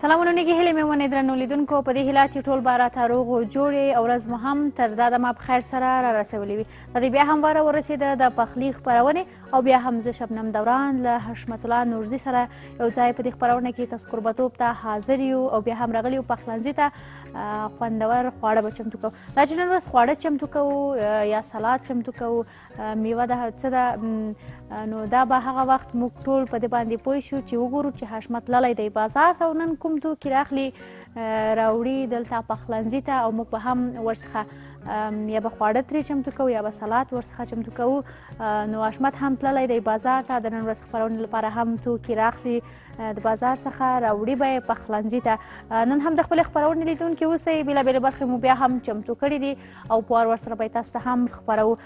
سلامونه نیګي هلي مې ونې درنو لیدونکو په دې هیله چې ټول بارا تاروغ او جوړې او ورځ مو هم تر دا د ما په خیر سره را رسولې وي د دې بیا هم واره ورسېده د پخلی خبرونه او بیا هم زه شبنم دوران له حشمت الله نورزي سره یو ځای په دې خبرونه کې تاسو قربتوب ته حاضر یو او بیا هم راغلی او پخلنځي ته خوندور خواړه به چمتو کوو دا چې نن ورځ خواړه چمتو کوو یا سلاد چمتو کوو میوه د هر څه ده نو دا به هغه وخت موږ ټول په دې باندې پوه شو چې وګورو چې حشمت تللی دی بازار ته او نن کوم توکي راخلي راوړي دلته پخلنځي ته او موږ به هم ورڅخه یا به خواړه ترې چمتو کوو یا به سلات ورڅخه چمتو کوو نو حشمت هم تللی دی بازار ته د نن ورځ خپرونې لپاره هم توکي راخلي د بازار څخه راوړي به یې پخلنځي ته نن هم د خپلې خپرونې لیدونکي اوسئ بېلابېلې برخې مو بیا هم چمتو کړي دي او په وار سره به تاسو هم خبرو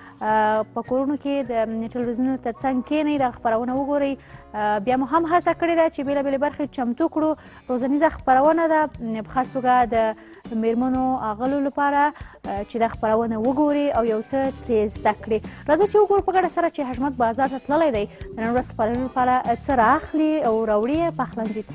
په کورونو کې د ټلویزیون ترڅنګ کې نه دا خبرونه وګورئ بیا مو هم هڅه کړې ده چې بیلابیل برخې چمتو کړو روزنیزه خبرونه ده په خاص توګه د میرمنو اغلو لپاره چې دا خبرونه وګوري او یو څه ترې زده کړي راځي چې وګورو په ګډه سره چې حشمت بازار ته تللی دی د نن ورځ خبرونو لپاره څه راخلي او راوړي یې پخلنځي ته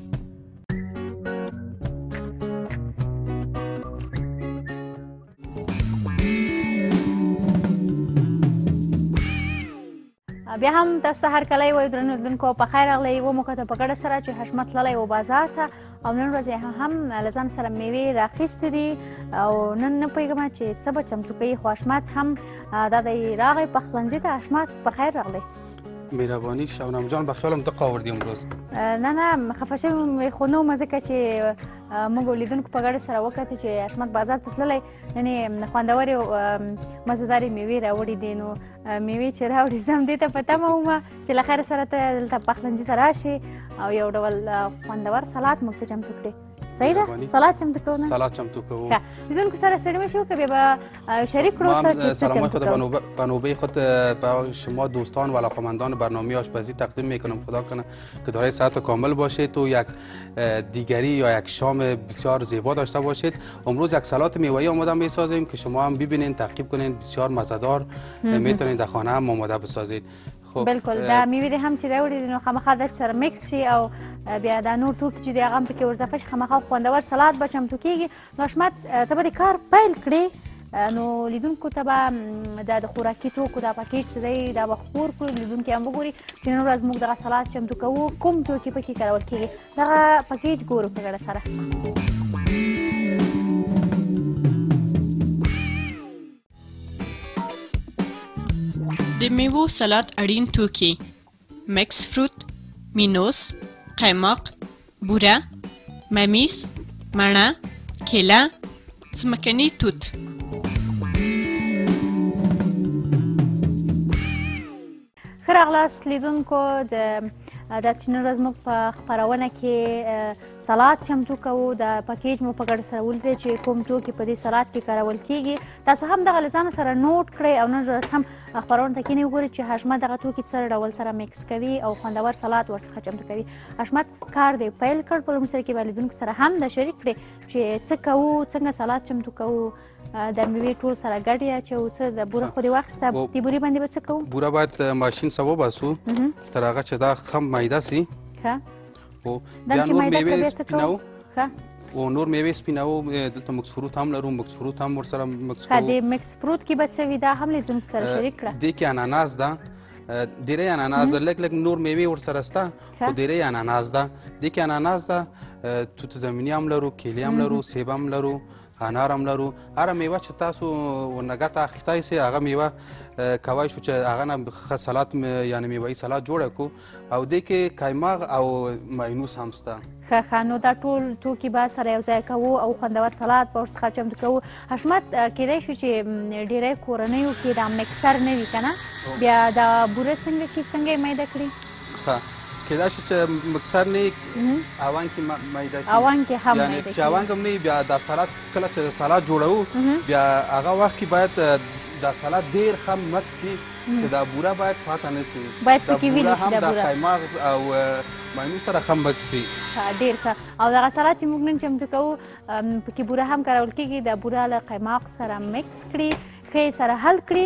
بیا هم تاسو هر کله یو درنو دونکو په خیر اغلی و مو کته په ګډه سره چې حشمت تللی و بازار ته او نن ورځ هم لزان سره میوه راخیستې دي او نن نه پیګم چې څه به چمتو کوي خو حشمت هم دا دی راغی پخلنځي ته حشمت په خیر اغلی مهرباني شاونام جان بخیالم ته قاوردی امروز نه نه خفه شوم خو نو مزه که چې موږ لیدونکو په ګډه سره وکړه چې اشمت بازار ته تللی یعنی خوندورې مزدارې میوې راوړې دي نو میوې چې راوړې زم دې ته پته مو ما چې له خیر سره ته دلته پخلنځي ته راشي او یو ډول خوندور سلاد موږ ته چمتو کړي صحیح ده مهرباني. سلاد چمتو کوو نه سلاد چمتو کوو ښه لیدونکو سره ستړي مه شئ که بیا به اه، شریک کړو ما سره چې څه سلام چمتو خود کوو بنوبه- بنوبه خود اه، به شما دوستان و علاقمندان برنامه آشپزی تقدیم میکنم خدا کنه که دارای صحت کامل باشید و یک اه، دیگری یا یک شام بسیار زیبا داشته باشید امروز یک سلات میوه‌ای آماده میسازیم که شما هم ببینید تعقیب کنید بسیار مزدار میتونید در خانه هم آماده بسازید بلکل دا میوې دې هم چې راوړي دي نو خامخا دا سره مکس شي او بیا دا نور توکي چې دي هغه هم پکې ورزفه شي خامخا خوندور سلاد به چمتو کېږي نو حشمت ته به دې کار پیل کړې نو لیدونکو ته به دا د خوراکي توکو دا پکیج چې دی دا به خپور کړو لیدونکي هم وګوري چې نن ورځ موږ دغه سلاد چمتو کوو کوم توکي پکې کارول کېږي دغه پکیج ګورو په ګډه سره د میوو سلاد اړین توکي مکس فروت مینوس قیماق بوره ممیز مڼه کیله ځمکنی توت ښه راغلاست لیدونکو د دا چې نن ورځ موږ په خپرونه کې سلاد چمتو کوو د پکیج مو په ګډه سره ولیدل چې کوم توکي په دې سلاد کې کارول کیږي تاسو هم دغه لزام سره نوٹ کړئ او نن ورځ هم خپرونه ته کینې وګورئ چې حشمت دغه توکي سره ډول سره مکس کوي او خوندور سلاد ورڅخه چمتو کوي حشمت کار دی پیل کړ په لومړي سر کې به لیدونکو سره هم دا شریک کړي چې څه کوو څنګه سلاد چمتو کوو د میوې ټول سره ګډ یا چې اوڅه د بوره خو دې واخیسته دې بورې باندې به څه کوو بوره باید ماشین سره وباسو تر هغه چې دا خم میده سي ښه او بیا نور میوې سپینو ښه او نور میوې سپینو دلته مکس فروت هم لرو مکس فروت هم ورسره مکس کوو دې مکس فروت کې به څه وي دا هم لیدونکو سره شریک کړه دې کې اناناس ده ډیری اناناس ده لږ لږ نور میوې ورسره سته خو ډیری اناناس ده دې کې اناناس ده توت زمیني هم لرو کیلې هم لرو سیب هم لرو انار هم لرو هره میوه چې تاسو ونګه ته اخیستای سي هغه میوه کوای شو چې هغه نه ښه سلاد یعنې میوهیي سلاد جوړه کړو او دې کې قایماغ او ماینوس هم سته ښه ښه نو دا ټول توکي به سره یو ځای کوو او خوندور سلاد به ورڅخه چمتو کوو حشمت کیدای شي چې ډیری کورنیو کې دا مکسر نه وي که نه بیا دا بوره څنګه کې څنګه یې میده کړي خا کېدای شي چې مکسر نه اوان کې میده کې اوان کې هم یعنی چې اوان کې نه بیا د سلاد کله چې سلاد جوړو بیا هغه وخت کې باید د سلاد ډیر خام مکس کې چې دا بوره باید پاته نه شي باید پکې ویلی شي دا بوره قیماغ او مایونیز سره خام مکس شي ډیر ښه او دغه سلاد چې موږ نن چمتو کوو پکې بوره هم کارول کېږي دا بوره له قیماق سره مکس کړي ښه سره حل کړي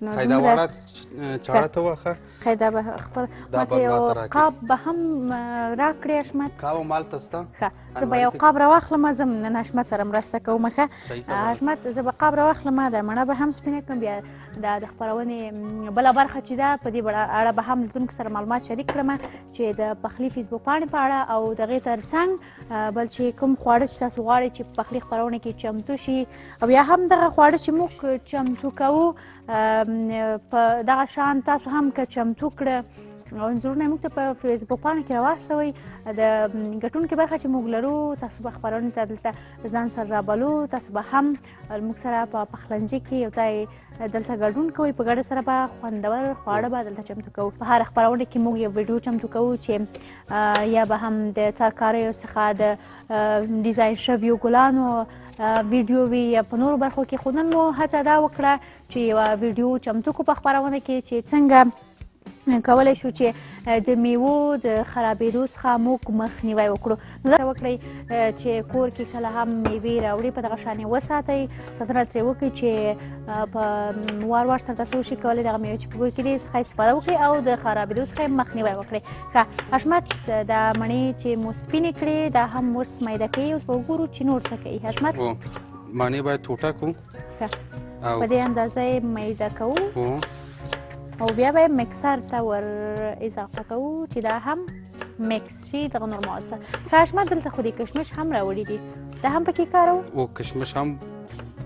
قاعده واړه چاړه ته واخه قاعده به خپل ماته یو قاب به هم راکړې اشمت قاب مال تستا ښه زه به یو قاب راواخلم زم نن اشمت سره مرسته کوم ښه اشمت زه به قاب راواخلم دا مړه به هم سپینه کوم بیا دا د خبرونې بل برخه چې دا په دې اړه به هم دونکو سره معلومات شریک کړم چې د پخلی فیسبوک پاڼې په اړه او دغه ترڅنګ بل چې کوم خواړه چې تاسو غواړئ چې په پخلي خپرونه کې چمتو شي او یا هم دغه خواړه چې موږ چمتو کوو په دغه شان تاسو هم که چمتو کړه او انځورونه موږ ته په فیسبوک پاڼه کې راواستوي د ګټونکو برخه چې موږ لرو تاسو به خبرونه ته دلته ځان سره رابلو تاسو به هم موږ سره په پخلنځي کې یو ځای دلته ګډون کوي په ګډه سره به خوندور خواړه به دلته چمتو کوو په هر خبرونه کې موږ یو ویډیو چمتو کوو چې یا به هم د ترکاریو څخه د ډیزاین شویو ګلانو ویډیو وی یا په نورو برخو کې خو نن مو هڅه دا وکړه چې یوه ویډیو چمتو کو په خبرونه کې چې څنګه کولای شو چې د میوو د خرابېدو څخه موږ مخنیوی وکړو نو دا وکړئ چې کور کې کله هم میوې راوړي په دغه شانې وساتئ ساتنه ترې وکړئ چې په وار وار سره تاسو شي کولای دغه میوې چې په کور کې دي څخه استفاده وکړئ او د خرابېدو څخه مخنیوی وکړئ ښه حشمت دا مڼې چې مو سپینې کړې دا هم اوس میده کوي اوس به وګورو چې نور څه کوي حشمت معنی باید ټوټه کو او په دې اندازه یې میده کوو او بیا به مکسر ته ور اضافه کوو چې دا هم مکس شي دغه نورمال څه کشمه دلته خو دې کشمش هم راوړي دي دا هم پکې کارو او کشمش هم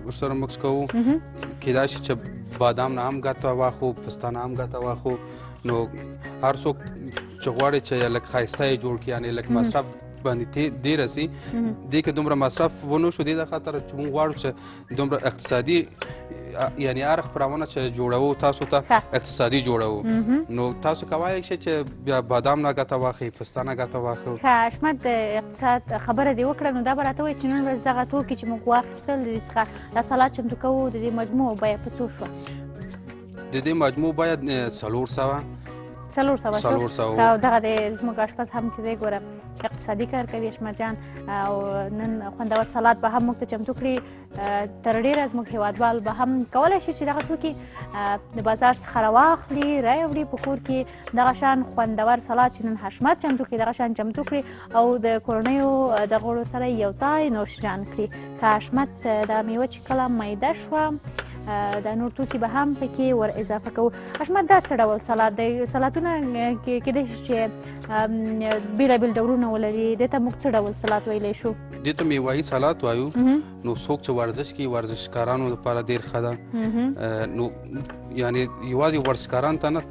ورسره مکس کوو کېدای شي چې بادام نه هم ګته واخو پسته نه هم ګته واخو نو هر څوک چې غواړي چې لږ ښایسته یې جوړ کړي یعنې لږ مصرف باندې ډیر سي د کې دومره مصرف ونه شو د خاطر چې موږ غواړو چې دومره اقتصادي یعنی ارخ پراونه چې جوړو تاسو ته اقتصادي جوړو نو تاسو کوی شئ چې بیا بادام نه غته واخی پستا نه غته واخی ښه حشمت اقتصاد خبره دی وکړه نو دا براته وای چې نن ورځ دغه توکي چې موږ واخیستل د څخه د صلاح چمتو کوو د مجموع بیه په څو شو د دې مجموع باید څلور سوه څلور سوه څلور سوه او دغه د زموږ اشپز هم چې دی ګوره اقتصادي کار کوي اشمر جان او نن خوندور سلاد به هم موږ ته چمتو کړي تر ډېره زموږ هېوادوال به هم کولی شي چې دغه توکي د بازار څخه راواخلي راوړي په کور کې دغه شان خوندور سلاد چې نن حشمت چمتو کړي دغه شان چمتو کړي او د کورنیو د غړو سره یو ځای نوشجان کړي که حشمت دا میوه چې کله میده شوه دا نور توکي به هم پکې ور اضافه کوو حشمت دا څه ډول سلاد دی سلادونه کېدای شي چې بېلابېل ډولونه ولري دې ته موږ څه ډول سلاد ویلی شو دې ته میوایي سلاد وایو نو څوک چې ورزش کوي ورزشکارانو لپاره ډیر ښه ده نو یعنی یوازې ورزشکاران ته نه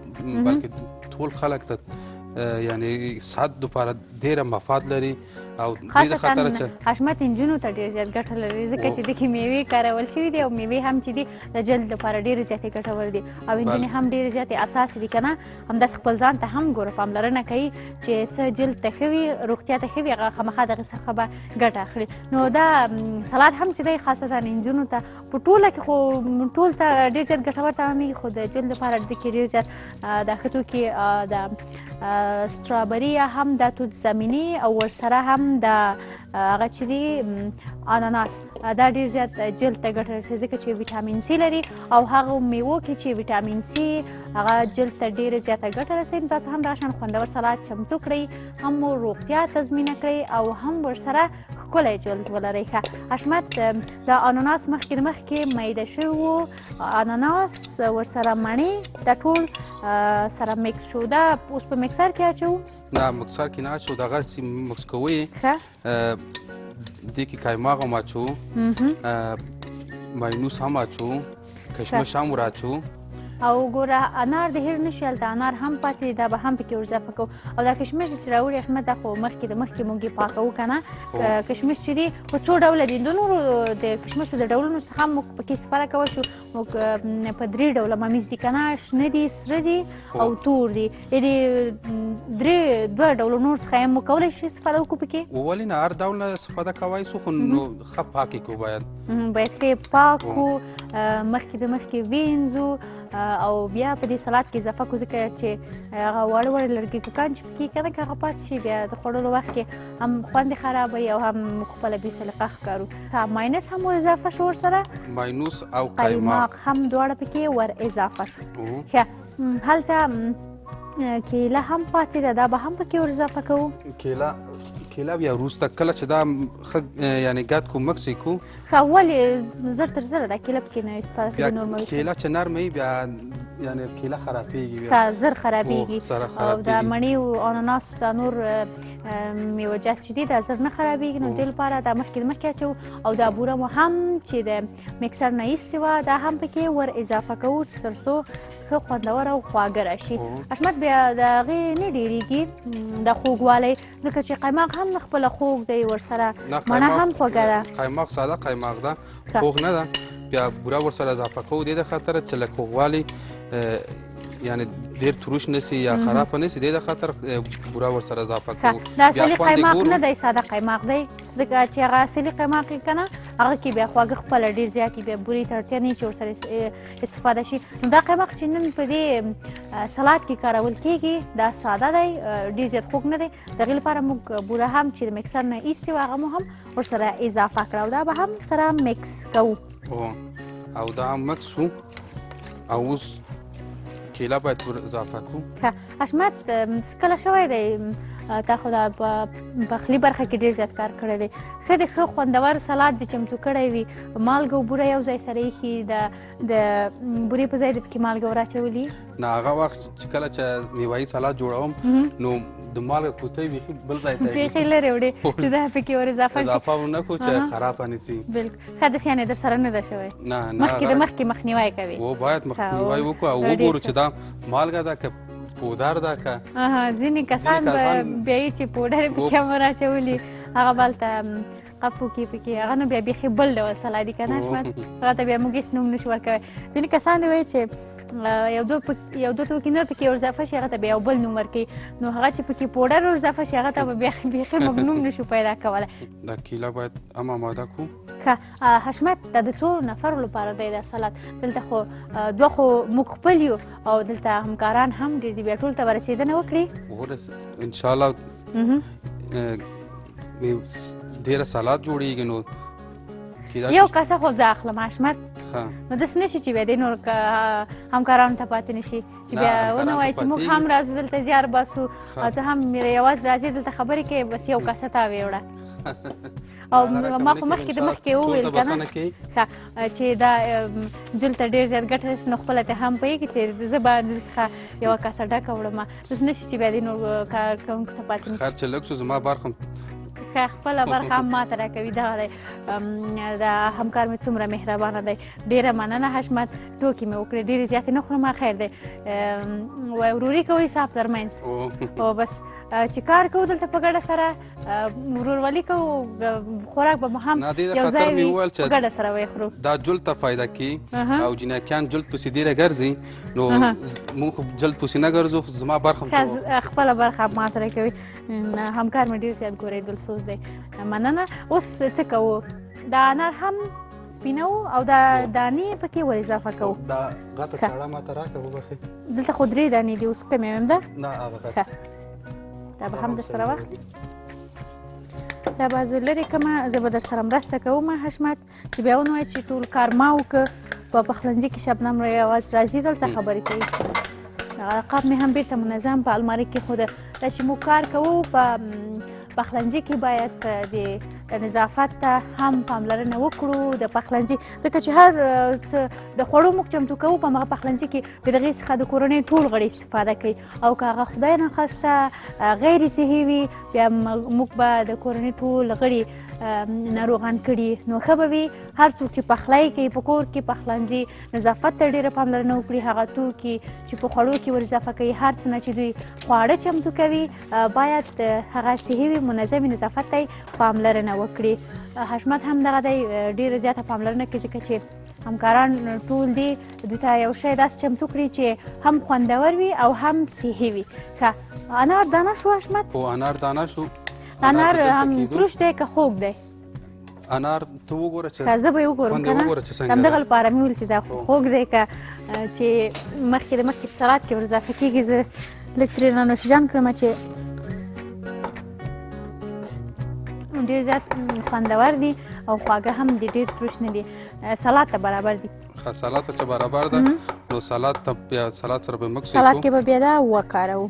بلکې ټول خلک ته یعنی صحت لپاره ډیره مفاد لري او دې خاطر چې حشمت انجونو ته ډیر زیات ګټه لري ځکه چې د کیمیوي کارول شوی دی او میوه هم چې دی د جلد لپاره ډیر زیات ګټور دي او انجونې هم ډیر زیات اساس دي کنه همداس خپل ځان ته هم ګوره پاملرنه کوي چې څه جلد ته ښه وي روغتیا ته ښه وي هغه خامخا دغه څخه به ګټه اخلي نو دا سلاد هم چې دی خاصتا انجونو ته په ټوله کې خو ټول ته ډېر زیات ګټور تمامېږي خو د جلد لپاره د کې ډېر زیات د خطو کې د سترابري هم د توت زمینی او ورسره هم د هغه چې دی اناناس دا ډیر زیات جلد ته ګټه رسوي ځکه چې ویټامین سي لري او هغه میوو کې چې ویټامین سي هغه جلد ته ډیره زیاته ګټه رسوي تاسو هم راشن خوندور سلاد چمتو کړئ هم مو روغتیا تضمینه کړئ او هم ورسره ښکلی جلد ولرئ ښه حشمت د اناناس مخکې د مخکې میده شوي وو اناناس ورسره مڼې دا ټول سره مکس شو دا اوس په مکسر کې اچوو نه مکسر کې نه اچوو دغه مکس کوئ دې کې قایماغ هم اچو ماینوس هم اچو کشمش هم وراچو او ګوره انار د هیر نشي هلته انار هم پاتې دا به هم پکې ورزفه کو او دا کشمش چې راوړي احمد دا خو مخکې د مخکې مونږ یې پاکوو که نه کشمش چې دي خو څو ډوله دي د نورو د کشمشو د ډولونو څخه هم موږ پکې استفاده کولی شو په درې ډوله ممیز دي کنه شنه دي سره دي او تور دي یعنی درې دوه ډول نور څخه هم کولای شي استفاده وکړو پکې ولې نه هر ډول استفاده کوي سو خو نو خپ پاکي کو باید باید خې پاکو مخکې به مخکې وینځو او بیا په دې سلاد کې اضافه کو ځکه چې هغه وړ وړ لرګي کوکان چې پکې کنه که هغه پات شي بیا د خوړلو وخت کې هم خوند خرابوي او هم خپل بې سلیقه ښکارو که ماینس هم اضافه شو سره ماینوس او قایماق هم دواړه پکې ور اضافه شو ښه هلته کیله هم پاتې ده دا به هم پکې ور اضافه کوو کیله کیله بیا وروسته کله چې دا یعنی ګد کو مکس کو خو ولې زر تر زر دا کیله پکې نه استفاده کوي نورمال کیله چې نرمه وي بیا یعنی کیله خرابېږي خو زر خرابېږي او دا مڼې او اناناس دا نور میوه جات چې دی دا زر نه خرابېږي نو دې لپاره دا مخکې مخکې اچو او دا بوره مو هم چې د مکسر نه ایستې وه دا هم پکې ور اضافه کوو تر څو ښه خوندور او خواږه راشي احمد بیا د هغې نه ډېرېږي د خوږوالی ځکه چې قیماق هم خپله خوږ دی ورسره مڼه هم خوږه ده قیماق ساده قیماق ده خوږ نه ده بیا بوره ورسره اضافه کوو دې د خاطر چې له کوږوالي یعنی ډیر تروش نسی یا خراب نسی د خاطر بورا ور سره اضافه کو دا اصلي قیماق نه دی ساده قیماق دی ځکه چې هغه اصلي قیماق کنه هغه کې بیا خواږه خپل ډیر زیات بیا بوري ترتیا نه چې سره استفاده شي نو دا قیماق چې نن په دې سلاد کې کارول کیږي دا ساده دی ډیر زیات خوږ نه دی د غل لپاره موږ بورا هم چې مکسر نه ایستي واغه مو هم ورسره اضافه کړه او دا به هم سره مکس کوو او دا مکس وو او اوس کیله باید ور اضافه کو ښه حشمت کله شوی دی تا خو دا په پخلي برخه کې ډېر زیات کار کړی دی ښه د ښه خوندور سلاد دې چمتو کړی وي مالګه او بوره یو ځای سره ایښي د د بورې په ځای د پکې مالګه وراچولي نه هغه وخت چې کله چې میوایي سلاد جوړوم نو د مالګه کوتې بیخي بل ځای ته بیخي لرې وړې چې دا پکې ور اضافه شي اضافه ونه کړو چې خراب نه شي بالکل ښه داسې یعنې در سره نه ده شوی نه نه مخکې د مخکې مخنیوی کوي و باید مخنیوی وکړو او وګورو چې دا مالګه ده که پودر ده که ځینې کسان به بیا یې چې پودر پکې هم وراچولي هغه به هلته قفو کې پکې هغه نو بیا بیخي بل ډول سلا دي که نه شمت هغه ته بیا موږ هېڅ نوم نشو ورکوی ځینې کسان دی وایي چې یو دوه یو دوه توکي نور پکې ورزافه شي هغه ته بیا یو بل نوم ورکوي نو هغه چې پکې پوډر ورزافه شي هغه ته به بیا بیخي موږ نوم نشو پیدا کولی دا کیله باید هم آماده کړو ښه حشمت دا د څو نفرو لپاره دی دا سلاد دلته خو دوه خو موږ خپل یو او دلته همکاران هم ډېر دي بیا ټول ته به رسېدنه وکړي ان شاءالله ډیره سالاد جوړیږي نو یو کاسه خو زه اخلم حشمت نو داسې نه شي چې بیا دی نور همکارانو ته پاتې نه شي چې بیا ونه وایي چې موږ هم راځو دلته زیار باسو او ته هم یوازې راځې دلته خبرې کوې بس یو کاسه تا ویوړه او ما خو مخکې د مخکې وویل که نه چې دا جلته ډېر زیات ګټه رسي نو خپله ته هم پوهېږي چې زه به دلته څخه یوه کاسه ډکه وړم داسې نشي چې بیا دې نور کار کوونکو ته پاتې نشي خرچه لږ شو زما برخه هم ښه خپله برخه هم ماته راکوي دغه دی د همکار مې څومره مهربانه دی ډېره مننه حشمت ټوکې مې وکړې ډېرې زیاتې نه خورم خیر دی وایي وروري کوئ صاف ترمنځ او بس چې کار کوو دلته په ګډه سره ورورولي کو خوراک به مو هم یو ځای وي په ګډه سره وي خورو دا جلد ته فایده کی او جنکیان جلد پسې ډیره ګرځي نو موږ جلد پسې نه ګرځو زما برخه خپل برخه ما سره کوي همکار مې ډیر زیات ګورې دل سوز دی مننه اوس څه کوو دا انار هم سپینو او دا دانی پکې ور اضافه کوو دا غته چاړه ما ته راکړه وبخې دلته خو درې دانی دی اوس کمې ویم ده نه هغه دا به هم در سره واخلي دا به زه لرې کړم زه به در سره مرسته کوم حشمت چې بیا ونه وایي چې ټول کار ما وکړ په پخلنځي کې شبنم رای اواز راځي دلته خبرې کوي قاب مې هم بیرته منظم په الماري کې خو ده دا چې موږ کار کوو په پخلنځي کې باید د نظافت ته هم پاملرنه وکړو د پخلنځي ځکه چې هر د خوړو موږ چمتو کوو په هغه پخلنځي کې د دغې څخه د کورنۍ ټول غړي استفاده کوي او که هغه خدای نه خواسته غیر صحي وي بیا موږ به د کورنۍ ټول غړي ناروغان کړي نو ښه به وي هر څوک چې پخلی کوي په کور کې پخلنځي نظافت ته ډېره پاملرنه وکړي هغه توکي چې په خوړو کې ور اضافه کوي هر څه نه چې دوی خواړه چمتو کوي باید هغه صحي وي منظمې نظافت ته پاملرنه وکړي حشمت هم دغه دی ډېره زیاته پاملرنه کوي ځکه چې همکاران ټول دي دوی ته یو شی داسې چمتو کړي چې هم خوندور وي او هم صحي وي ښه انار دانه شو حشمت هو انار دانه شو انار هم تروش دی که خوږ دی انار ته وګوره چې که زه به یې وګورم که نه همدغه لپاره مې ویل چې دا خوږ دی که چې مخکې د مخکې په سلاد کې ور اضافه کېږي زه لږ ترې رانوشجان کړم چې ډېر زیات خوندور دي او خواږه هم دي ډېر تروش نه دي سلاد ته برابر دي ښه سلاد ته چې برابر ده نو سلاد ته بیا سلاد سره به مکس کړو سلاد کې به بیا دا وکارو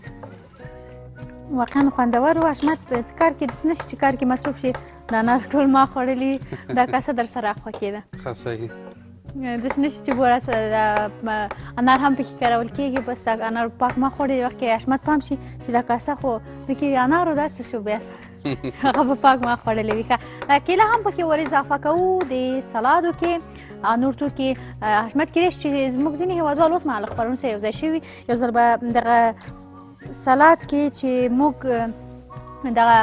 واقعا خوندور و حشمت کار کې دس نشي چې کار کې مصروف شي دا نار ټول ما خوړلي دا کاسه در سره اخوا کېده ښه صحیح دس نشي چې بورا سره انار هم پکې کارول کېږي بس دا انار پاک ما خوړلي وخت کې حشمت پام شي چې دا کاسه خو د کې انارو دا څه شو بیا هغه به پاک ما خوړلې وي ښه کیله هم پکې ور اضافه کوو د سلادو کې نور توکي حشمت کېدای شي چې زموږ ځینې هېوادوال اوس مهال خپرونو سره یوځای شوي یو ځل به دغه سلاد کې چې موږ دغه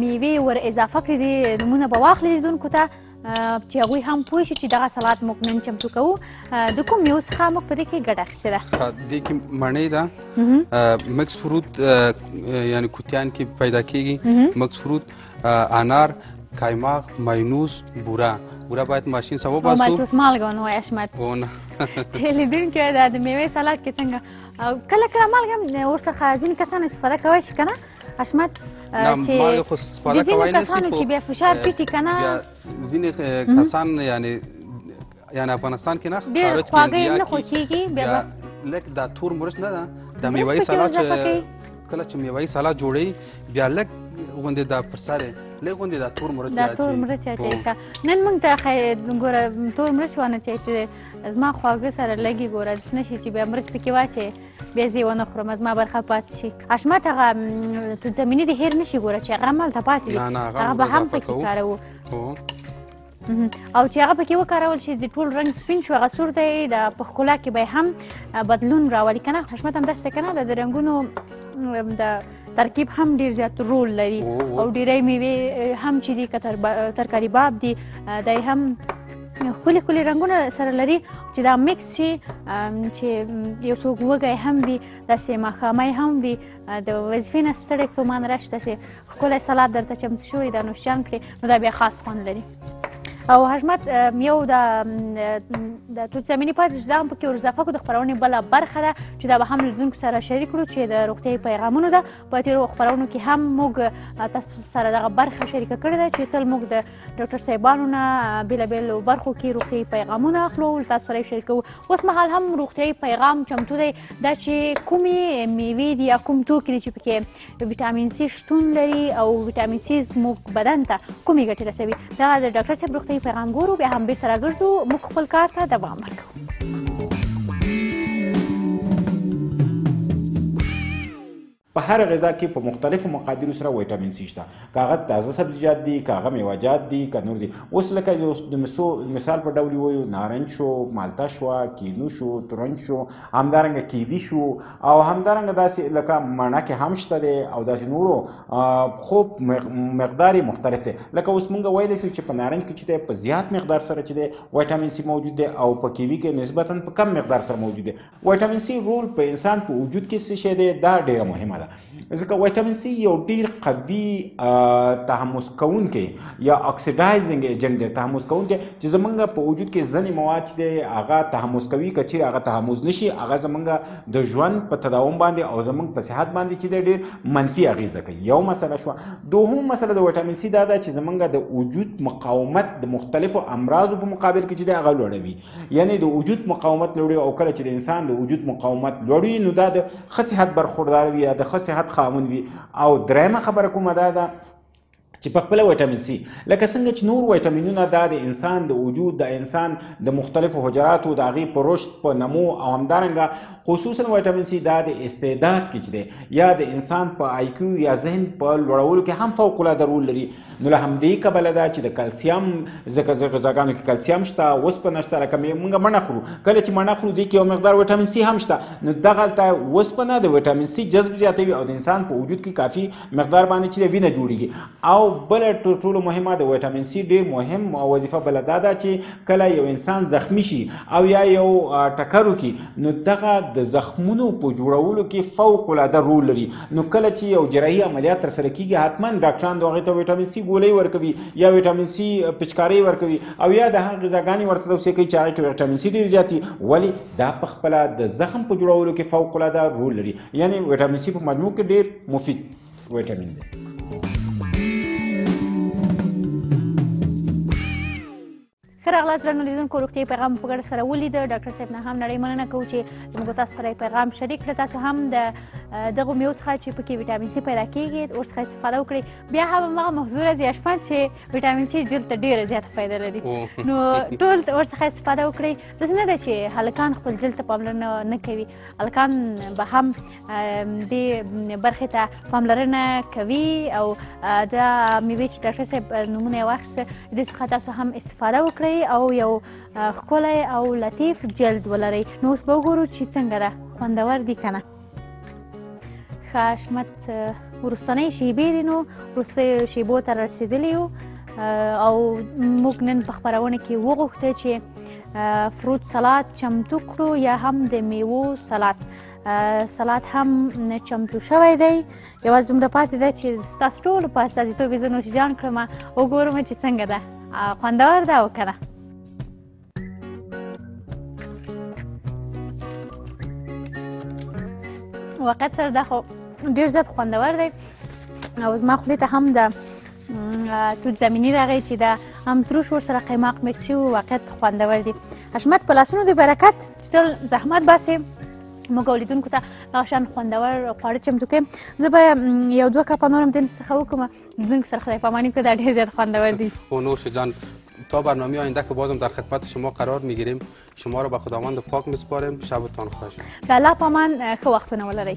میوې ور اضافه کړې دي نمونه به واخلي لیدونکو ته چې هغوی هم پوه شي چې دغه سلاد موږ نن چمتو کوو د کوم یو څخه موږ په دې کې ګډه اخیستې ده دې کې مڼۍ ده مکس فروت یعنی کوتیان کې پیدا کېږي مکس فروت انار کایماغ ماینوس بوره بوره باید ماشین سره وباسو ماینوس مالګه ونه وایې اشمت چې لیدونکی دا د میوې سلاد کې څنګه کله کله مالګه ورڅخه ځینې کسان استفاده کوی شي که نه حشمت چې مارګه خو سپاله کوي نه سي چې بیا فشار پیټي کنه ځینې کسان یعنی یعنی افغانستان کې نه خارج کیږي نه خوکیږي بیا لکه دا تور مرچ نه ده د میوه سالاد کله چې میوه سالاد جوړي بیا لک غوندې دا پر سره لږ غوندې دا تور مرچ دا تور مرچ چې نن موږ ته ګوره تور مرچ ونه چې زما خواږه سره لګي ګوره شنه شي چې بیا مرچ پکې واچي بیا زه ونه خورم زما برخه پاتې شي حشمت هغه تو زمینی د هیر نشي ګوره چې هغه مال ته پاتې دي هغه به هم پکې کاروو او چې هغه پکې وکارول شي د ټول رنگ سپین شو هغه سور دی د په ښکلا کې به هم بدلون راولي کنه حشمت هم داسې کنه د رنگونو د ترکیب هم ډیر زیات رول لري او ډیری میوې هم چې دي که ترکاري باب دي دا هم ښکلي ښکلي رنګونه سره لري چې دا مکس شي چې یو څوک وږی هم وي داسې ماښامی هم وي د وظیفې نه ستړی ستومان راشي داسې ښکلی سلاد درته چمتو شوی دا نوشجان کړې نو دا بیا خاص خوند لري او حشمت یو د د توت زمینی پاتې چې دا هم پکې ورزفه کو د خپرونې بله برخه ده چې دا به هم لیدونکو سره شریک کړو چې د روغتیايي پیغامونو ده په تېرو خپرونو کې هم موږ تاسو سره دغه برخه شریکه کړې ده چې تل موږ د ډاکټر صاحبانو نه بېلابېلو برخو کې روغتیايي پیغامونه اخلو تاسو سره یې شریکوو اوس مهال هم روغتیايي پیغام چمتو دی دا چې کومې میوې دي یا کوم توکي دي چې پکې ویټامین سي شتون لري او ویټامین سي زموږ بدن ته کومې ګټې رسوي دا د ډاکټر صاحب روغتیايي پیغام ګورو بیا هم بیرته راګرځو موږ خپل کار ته دوام ورکوو په هر غذا کې په مختلفو مقادیرو سره ویټامین سي شته کاغه تازه سبزیجات دي کاغه میوهجات دي که نور دي اوس لکه یو د مسو مثال په ډول وایو نارنج شو مالته شو کینو شو ترنج شو همدارنګه کیوي شو او همدارنګه داسې لکه مڼکې هم شته دی او داسې نورو خو مقدار مختلف دی لکه اوس مونږ ویلی شو چې په نارنج کې چې دی په زیات مقدار سره چې دی وایټامین سي موجود دی او په کیوي کې نسبتا په کم مقدار سره موجود دی وایټامین سي رول په انسان په وجود کې څه شی دی دا ډیره مهمه ده ځکه ویټامین سی یو ډیر قوي تحمس کوونکی یا اکسیډایزینګ ایجنټ دی تحمس کوونکی چې زمونږ په وجود کې ځینې مواد چې دی هغه تحمس کوي که چیرې هغه تحمس نشي هغه زمونږ د ژوند په تداوم باندې او زمونږ په صحت باندې چې دی ډیر منفي اغیزه کوي یو مسله شوه دوهم مسله د ویټامین سی دا ده چې زمونږ د وجود مقاومت د مختلفو امراضو په مقابل کې چې دی هغه لوړوي یعنی د وجود مقاومت لوړوي او کله چې د انسان د وجود مقاومت لوړوي نو دا د ښه صحت برخوردار وي یا د ښه صحت خاوند وي او درېیمه خبره کومه دا ده چې په خپل وټامین سي لکه څنګه چې نور وټامینونه دا د انسان د وجود د انسان د مختلفو حجراتو د هغې په رشد په نمو او همدارنګه خصوصا وټامین سي دا د استعداد کې چې دی یا د انسان په آی کیو یا ذهن په لوړولو کې هم فوق العاده رول لري نو له همدې کبله ده چې د کلسیم ځکه زه غذاګانو کې کلسیم شته اوسپنه شته لکه موږ مڼه خورو کله چې مڼه خورو دې کې یو مقدار ویټامین سی هم شته نو دغلته اوسپنه د ویټامین سی جذب زیاتوي او د انسان په وجود کې کافي مقدار باندې چې د وینه جوړیږي او بل تر ټولو مهمه د ویټامین سی ډېر مهم وظیفه بل دا ده چې کله یو انسان زخمی شي او یا یو ټکر وکړي نو دغه د زخمونو په جوړولو کې فوق العاده رول لري نو کله چې یو جراحي عملیات تر سره کیږي حتما ډاکټران د هغه ته وټامین سي ګولۍ ورکوي یا وټامین سي پچکاري ورکوي او یا د هغه غذاګانې ورته توصیه کوي چې هغه کې وټامین سي ډیر زیاتی ولی دا په خپل د زخم په جوړولو کې فوق العاده رول لري یعنی وټامین سي په مجموع کې ډیر مفید وټامین دی ښه راغلاست درنو لیدونکو روغتیايي پیغام په ګډه سره ولید ډاکټر صاحب نه هم نړۍ مننه کوو چې زموږ تاسو سره پیغام شریک کړ تاسو هم د دغه میو څخه چې پکې ویټامین سي پیدا کیږي اور څخه استفاده وکړئ بیا هم هغه محظوره زیاشمن چې ویټامین سي جلد ته ډیره زیاته فایده لري نو ټول اور څخه استفاده وکړئ داسې نه ده چې هلکان خپل جلد ته پاملرنه نه کوي هلکان به هم دې برخې ته پاملرنه کوي او دا میوې چې ډاکټر صاحب نمونه یې واخیسته دې څخه تاسو هم استفاده وکړئ او یو ښکلی او لطیف جلد ولرئ نو اوس به وګورو چې څنګه ده خوندور دي که نه ښه شمت وروستنۍ شیبې دي نو وروستیو شیبو ته رسېدلي یو او موږ نن په خپرونه کې وغوښته چې فروټ سلاد چمتو کړو یا هم د میوو سلاد سلاد هم چمتو شوی دی یوازې دومره پاتې ده چې ستاسو ټولو په استازیتوب یې زه نوش جان کړم وګورم چې څنګه ده خوندور ده او که نه واقعیت سره دا خو ډېر زیات خوندور دی او زما خولې ته هم د توت زمینی راغی چې دا هم تروش ور سره قیماق مکس شي واقعیت خوندور دي حشمت په لاسونو دی برکت ستل زحمت باسي موږ ولیدونکو ته دا شان خوندور خواړه چمتو کوي زه به یو دوه کپه نور هم دین څخه وکم لیدونکو سره خدای پامانی کړه دا ډیر زیات خوندور دي او نور جان تا برنامه آینده که بازم در خدمت شما قرار میگیریم شما را به خداوند پاک میسپاریم شبتان خوش د الله پامان ښه وختونه ولرئ